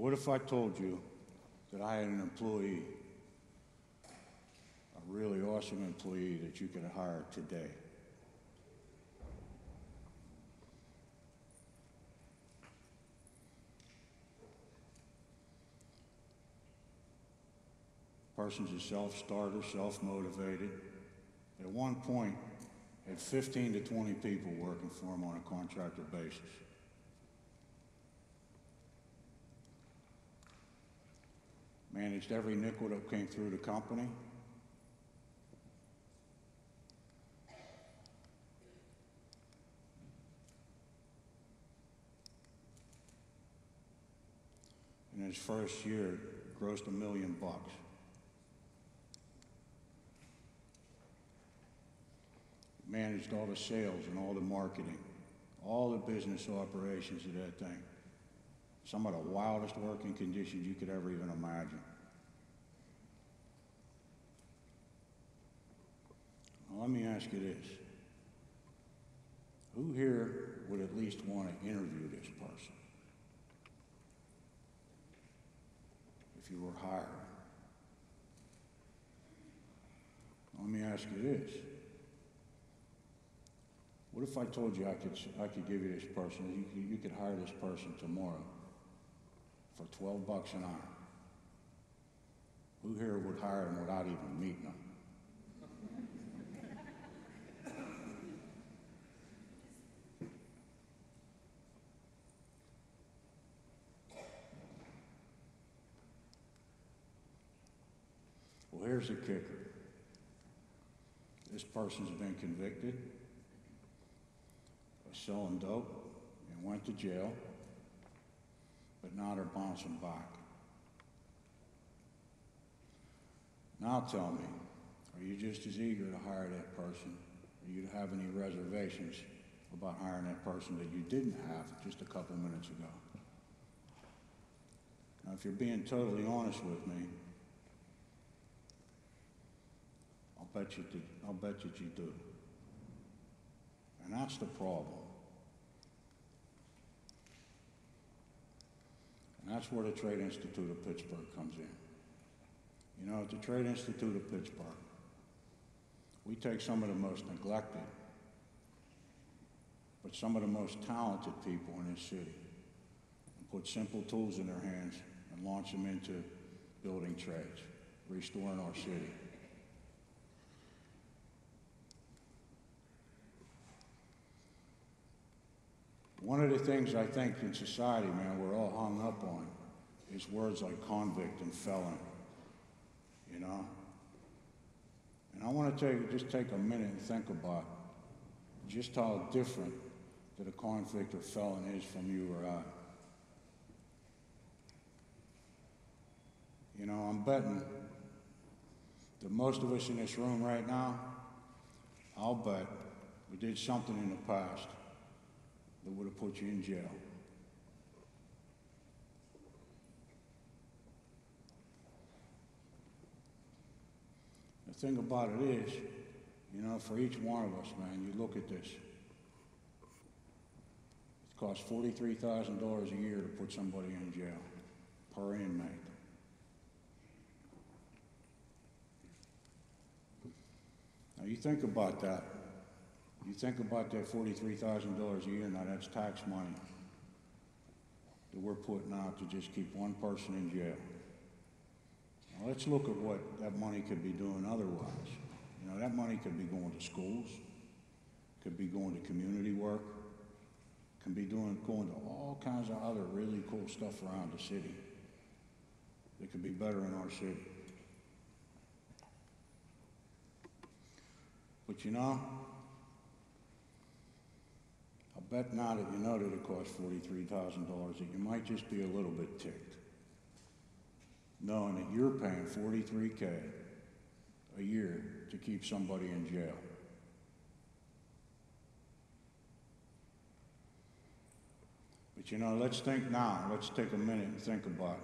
What if I told you that I had an employee, a really awesome employee that you could hire today? Person's a self-starter, self-motivated. At one point, had 15 to 20 people working for him on a contractor basis. Managed every nickel that came through the company. In his first year, grossed a million bucks. managed all the sales and all the marketing, all the business operations of that thing. Some of the wildest working conditions you could ever even imagine. Now, let me ask you this. Who here would at least want to interview this person? If you were hired. Let me ask you this. What if I told you I could, I could give you this person, you could, you could hire this person tomorrow for 12 bucks an hour? Who here would hire him without even meeting him? Well, here's the kicker. This person's been convicted of selling dope and went to jail, but not bouncing back. Now tell me, are you just as eager to hire that person? Do you have any reservations about hiring that person that you didn't have just a couple minutes ago? Now, if you're being totally honest with me, I'll bet you, did, I'll bet you you do. And that's the problem. That's where the Trade Institute of Pittsburgh comes in. You know, at the Trade Institute of Pittsburgh, we take some of the most neglected, but some of the most talented people in this city and put simple tools in their hands and launch them into building trades, restoring our city. One of the things I think in society, man, we're all hung up on is words like convict and felon, you know? And I want to take, just take a minute and think about just how different that a convict or felon is from you or I. You know, I'm betting that most of us in this room right now, I'll bet we did something in the past that would have put you in jail. The thing about it is, you know, for each one of us, man, you look at this. It costs $43,000 a year to put somebody in jail per inmate. Now you think about that. You think about that forty-three thousand dollars a year, now that's tax money that we're putting out to just keep one person in jail. Now let's look at what that money could be doing otherwise. You know, that money could be going to schools, could be going to community work, can be doing going to all kinds of other really cool stuff around the city that could be better in our city. But you know, I bet now that you know that it costs forty-three thousand dollars, that you might just be a little bit ticked. Knowing that you're paying forty-three K a year to keep somebody in jail. But you know, let's think now, let's take a minute and think about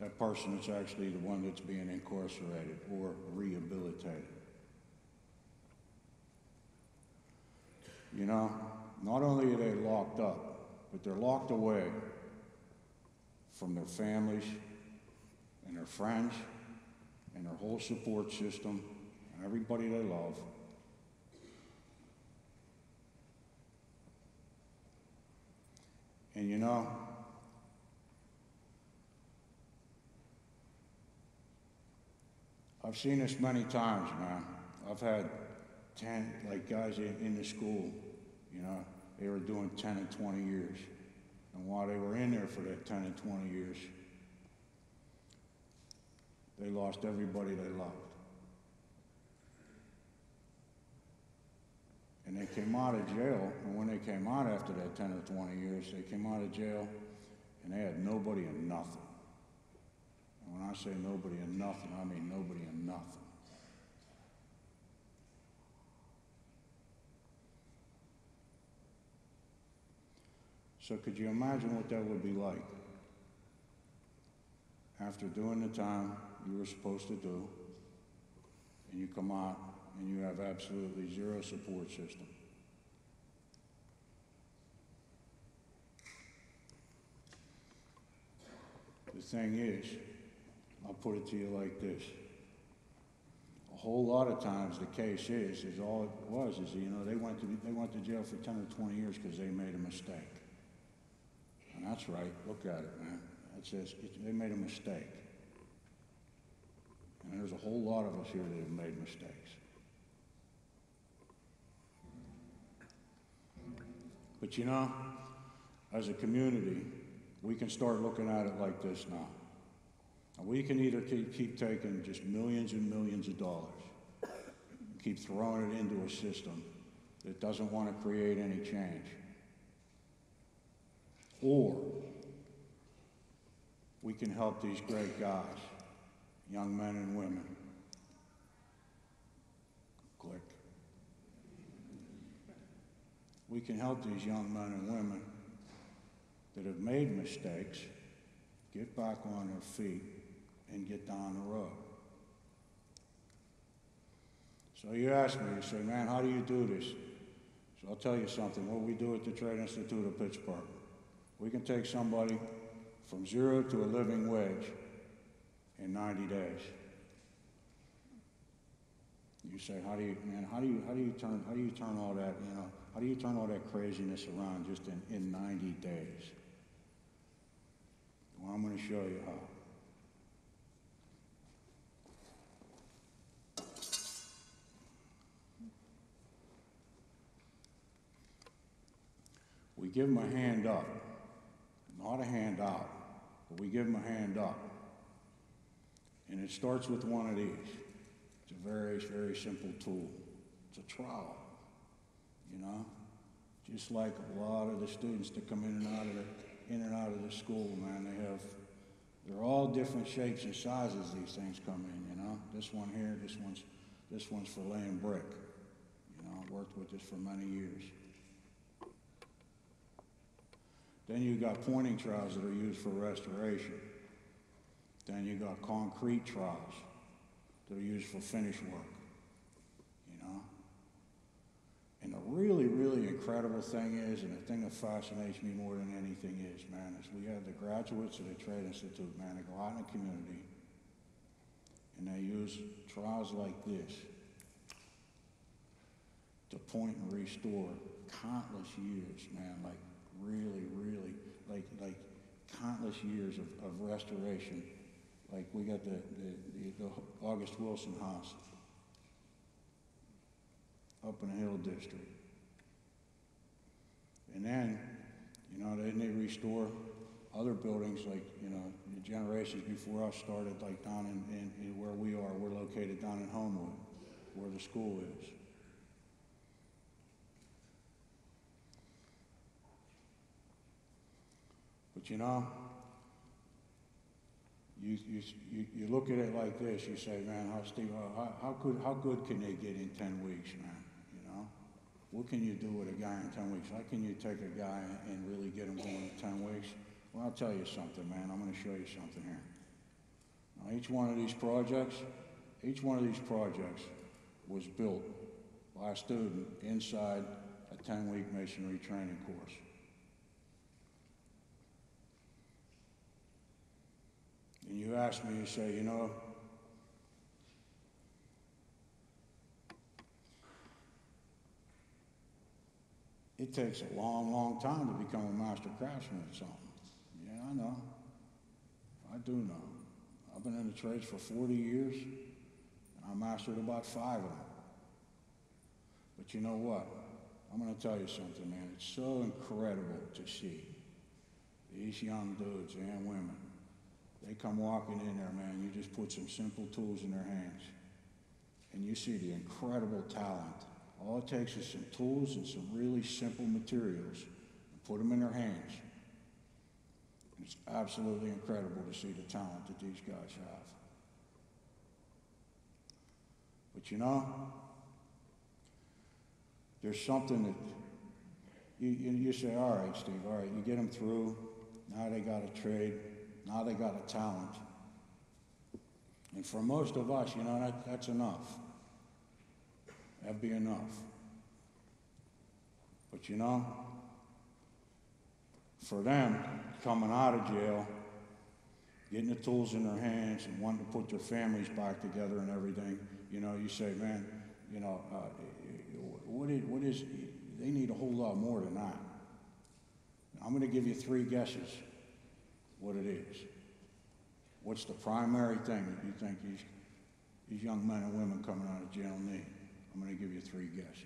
that person that's actually the one that's being incarcerated or rehabilitated. You know, not only are they locked up, but they're locked away from their families and their friends and their whole support system and everybody they love. And you know, I've seen this many times, man. I've had 10, like guys in, in the school, you know, they were doing 10 and 20 years. And while they were in there for that 10 and 20 years, they lost everybody they loved. And they came out of jail, and when they came out after that 10 or 20 years, they came out of jail and they had nobody and nothing. And when I say nobody and nothing, I mean nobody and nothing. So could you imagine what that would be like? After doing the time you were supposed to do, and you come out and you have absolutely zero support system. The thing is, I'll put it to you like this. A whole lot of times the case is, is all it was is, you know, they went to, they went to jail for 10 or 20 years because they made a mistake. That's right, look at it, man. It says, it, they made a mistake. And there's a whole lot of us here that have made mistakes. But you know, as a community, we can start looking at it like this now. And we can either keep, keep taking just millions and millions of dollars, keep throwing it into a system that doesn't want to create any change. Or we can help these great guys, young men and women. Click. We can help these young men and women that have made mistakes get back on their feet and get down the road. So you ask me, you say, man, how do you do this? So I'll tell you something, what we do at the Trade Institute of Pittsburgh. We can take somebody from zero to a living wage in 90 days. You say, how do you, man, how do you, how do you turn, how do you turn all that, you know, how do you turn all that craziness around just in, in 90 days? Well, I'm going to show you how. We give them a hand up, not a hand out, but we give them a hand up. And it starts with one of these. It's a very, very simple tool. It's a trowel, you know? Just like a lot of the students that come in and out of the, in and out of the school, man, they have, they're all different shapes and sizes these things come in, you know? This one here, this one's, this one's for laying brick. You know, I've worked with this for many years. Then you got pointing trowels that are used for restoration. Then you got concrete trowels that are used for finish work. You know? And the really, really incredible thing is, and the thing that fascinates me more than anything is, man, is we have the graduates of the Trade Institute, man, they go out in the community and they use trowels like this to point and restore countless years, man, like really, really, like, like countless years of, of restoration. Like we got the, the, the, the August Wilson House up in the Hill District. And then, you know, then they restore other buildings like, you know, the generations before us started like down in, in, in where we are. We're located down in Homewood, where the school is. But you know, you, you, you, look at it like this, you say, man, how, Steve, how, how, good, how good can they get in 10 weeks, man? You know? What can you do with a guy in 10 weeks? How can you take a guy and really get him going in 10 weeks? Well, I'll tell you something, man. I'm going to show you something here. Now, each one of these projects, each one of these projects was built by a student inside a 10-week masonry training course. Ask me, you say, you know, it takes a long, long time to become a master craftsman at something. Yeah, I know. I do know. I've been in the trades for 40 years, and I mastered about five of them. But you know what? I'm going to tell you something, man. It's so incredible to see these young dudes and women. They come walking in there, man. You just put some simple tools in their hands, and you see the incredible talent. All it takes is some tools and some really simple materials, and put them in their hands. It's absolutely incredible to see the talent that these guys have. But you know, there's something that you, you, you say, all right, Steve, all right, you get them through. Now they got a trade. Now they got a talent. And for most of us, you know, that, that's enough. That'd be enough. But you know, for them, coming out of jail, getting the tools in their hands and wanting to put their families back together and everything, you know, you say, man, you know, uh, what is, what is, they need a whole lot more than that. I'm going to give you three guesses what it is. What's the primary thing that you think these, these young men and women coming out of jail need? I'm going to give you three guesses.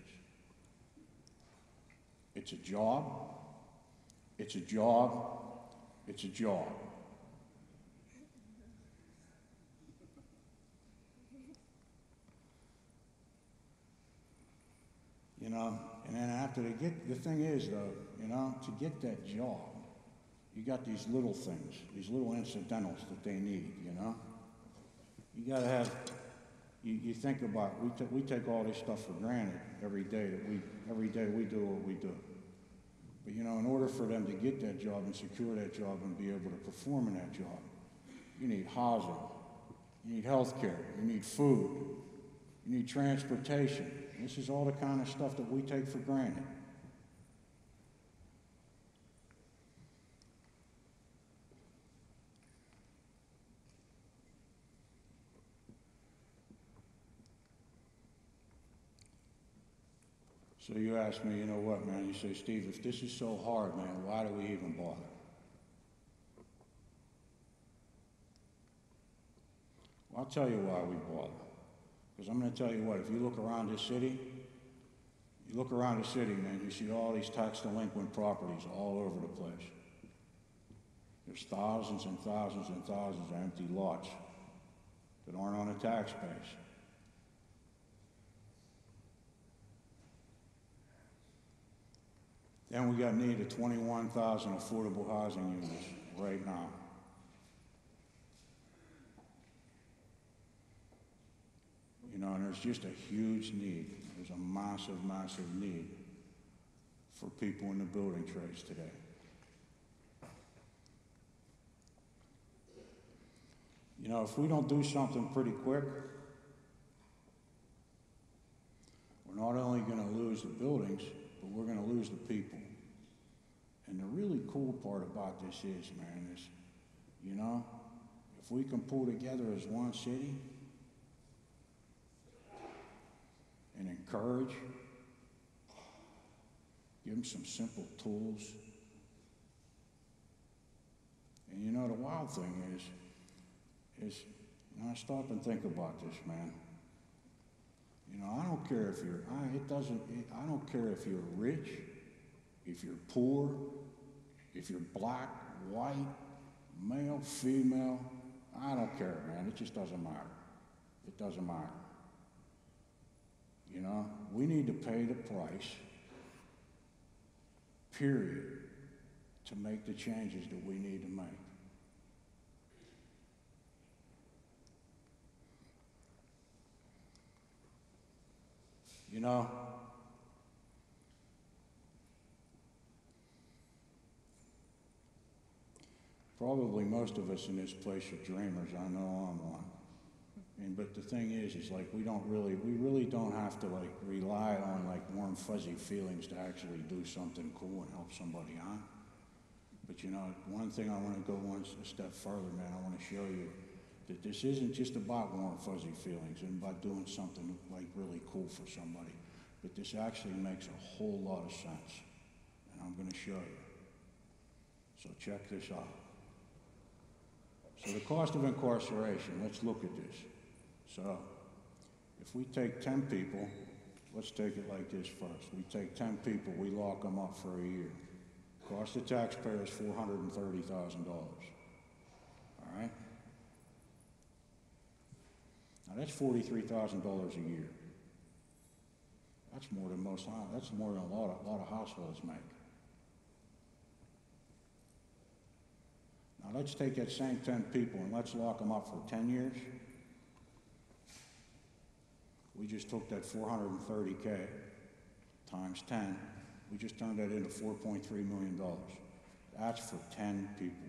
It's a job, it's a job, it's a job. You know, and then after they get, the thing is though, you know, to get that job, you got these little things, these little incidentals that they need, you know? You gotta have, you, you think about, we, ta- we take all this stuff for granted every day that we, every day we do what we do. But you know, in order for them to get that job and secure that job and be able to perform in that job, you need housing, you need health care, you need food, you need transportation. This is all the kind of stuff that we take for granted. So you ask me, you know what, man? You say, Steve, if this is so hard, man, why do we even bother? Well, I'll tell you why we bother. Because I'm going to tell you what, if you look around this city, you look around the city, man, you see all these tax delinquent properties all over the place. There's thousands and thousands and thousands of empty lots that aren't on a tax base. Then we got need of 21,000 affordable housing units right now. You know, and there's just a huge need. There's a massive, massive need for people in the building trades today. You know, if we don't do something pretty quick, we're not only going to lose the buildings, but we're going to lose the people. And the really cool part about this is, man, is, you know, if we can pull together as one city and encourage, give them some simple tools. And you know, the wild thing is, is, now stop and think about this, man. You know, I don't care if you're, I, it doesn't, it, I don't care if you're rich, if you're poor, if you're black, white, male, female. I don't care, man. It just doesn't matter. It doesn't matter. You know, we need to pay the price, period, to make the changes that we need to make. You know, probably most of us in this place are dreamers. I know I'm one. And but the thing is, is like we don't really, we really don't have to like rely on like warm fuzzy feelings to actually do something cool and help somebody out. But you know, one thing I want to go one step further, man. I want to show you That this isn't just about warm fuzzy feelings and about doing something like really cool for somebody, but this actually makes a whole lot of sense. And I'm gonna show you. So check this out. So the cost of incarceration, let's look at this. So, if we take ten people, let's take it like this first. We take ten people, we lock them up for a year. Cost the taxpayers four hundred and thirty thousand dollars. All right? Now, that's forty-three thousand dollars a year. That's more than most, uh, that's more than a lot of, lot of households make. Now, let's take that same ten people and let's lock them up for ten years. We just took that four hundred and thirty K times ten, we just turned that into four point three million dollars. That's for ten people.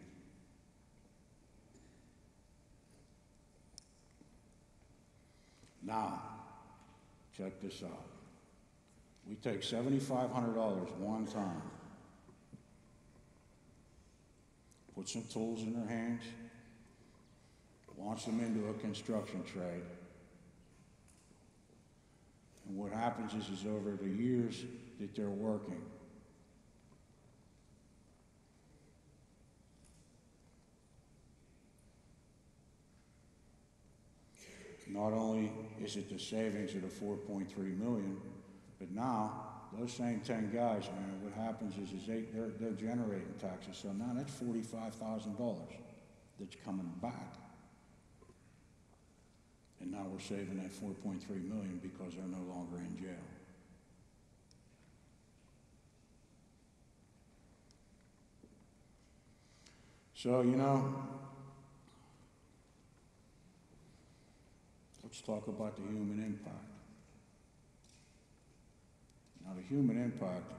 Now, check this out. We take seventy-five hundred dollars one time, put some tools in their hands, launch them into a construction trade. And what happens is, is over the years that they're working, not only is it the savings of the four point three million, but now, those same ten guys, man, what happens is, is they, they're, they're generating taxes, so now that's forty-five thousand dollars that's coming back. And now we're saving that four point three million because they're no longer in jail. So, you know, let's talk about the human impact. Now, the human impact,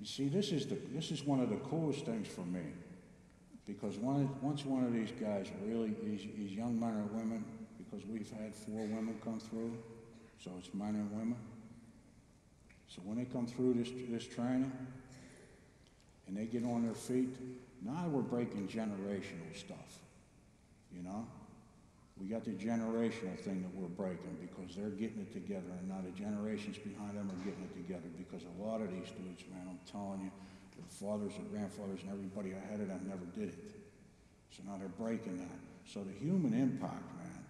you see, this is the, this is one of the coolest things for me. Because one, once one of these guys really, these, these young men or women, because we've had four women come through, so it's men and women. So when they come through this, this training, and they get on their feet, now we're breaking generational stuff, you know? We got the generational thing that we're breaking because they're getting it together and now the generations behind them are getting it together because a lot of these dudes, man, I'm telling you, their fathers and grandfathers and everybody ahead of them never did it. So now they're breaking that. So the human impact, man,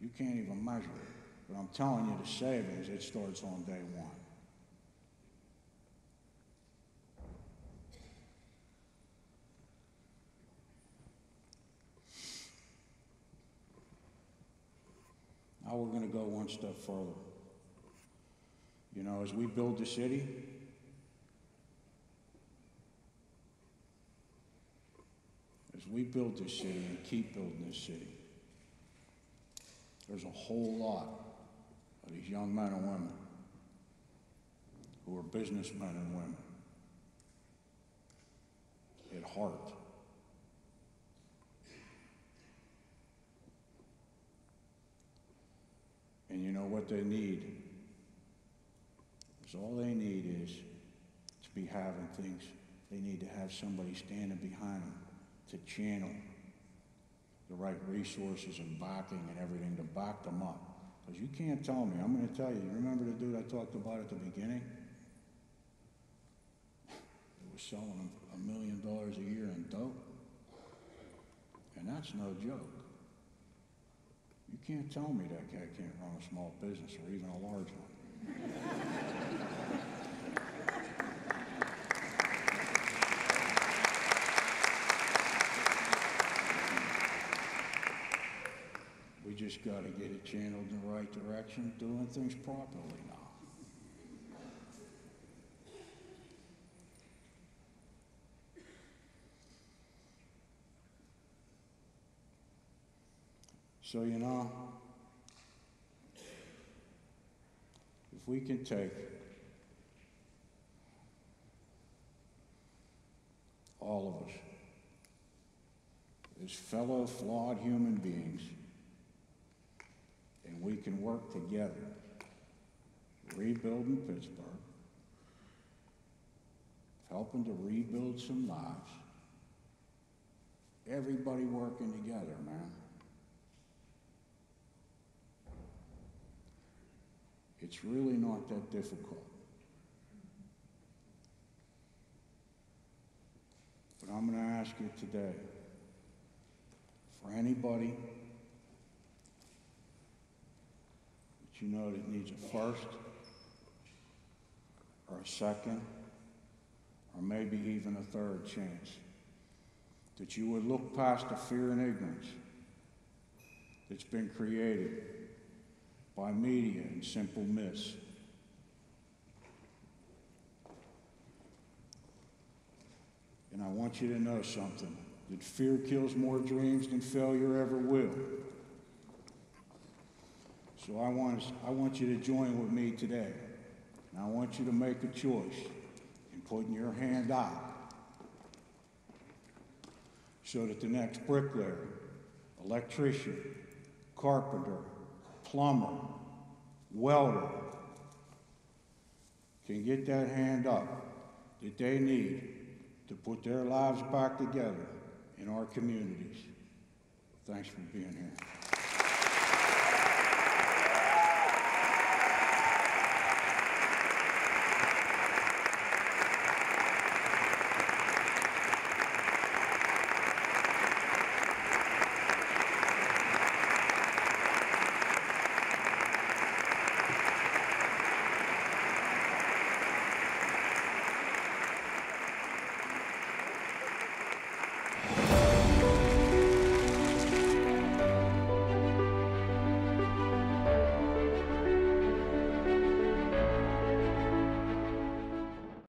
you can't even measure it. But I'm telling you, the savings, it starts on day one. We're gonna go one step further. You know, as we build the city, as we build this city and keep building this city, there's a whole lot of these young men and women who are businessmen and women at heart. And you know what they need? Is all they need is to be having things. They need to have somebody standing behind them to channel the right resources and backing and everything to back them up. Because you can't tell me, I'm going to tell you, you remember the dude I talked about at the beginning? He was selling a million dollars a year in dope. And that's no joke. You can't tell me that guy can't run a small business or even a large one. We just gotta get it channeled in the right direction, doing things properly now. So, you know, if we can take all of us as fellow flawed human beings, and we can work together, rebuilding Pittsburgh, helping to rebuild some lives, everybody working together, man It's really not that difficult. But I'm gonna ask you today, for anybody that you know that needs a first, or a second, or maybe even a third chance, that you would look past the fear and ignorance that's been created by media and simple myths. And I want you to know something that fear kills more dreams than failure ever will. So I want, I want you to join with me today. And I want you to make a choice in putting your hand out so that the next bricklayer, electrician, carpenter, plumber, welder can get that hand up that they need to put their lives back together in our communities. Thanks for being here.